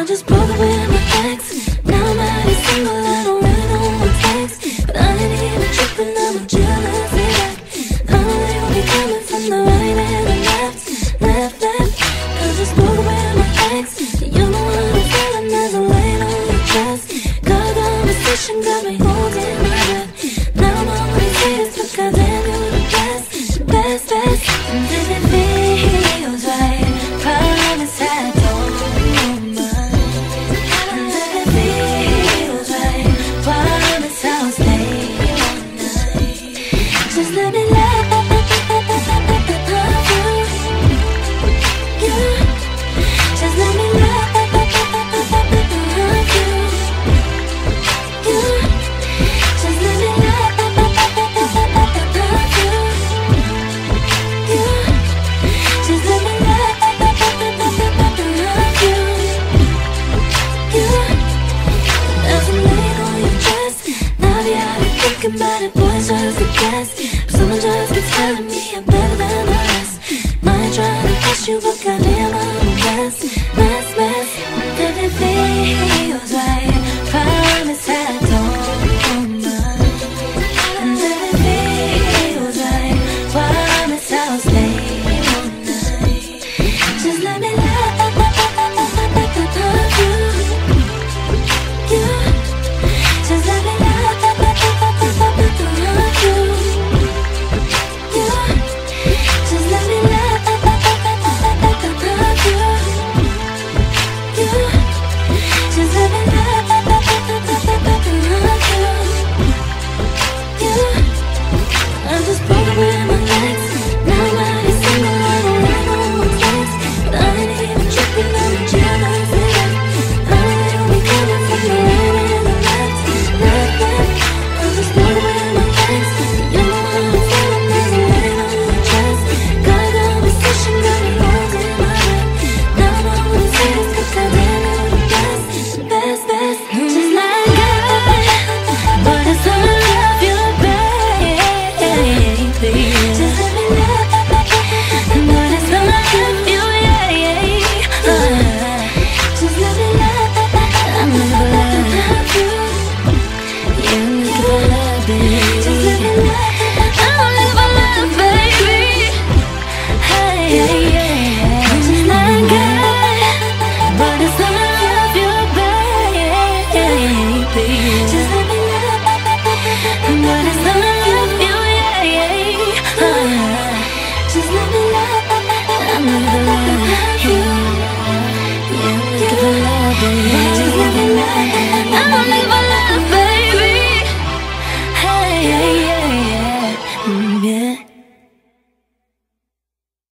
I'm just broken with my legs. think about it, boys are the forget Someone just keeps telling me I'm better than the rest Mind trying to catch you, but got it.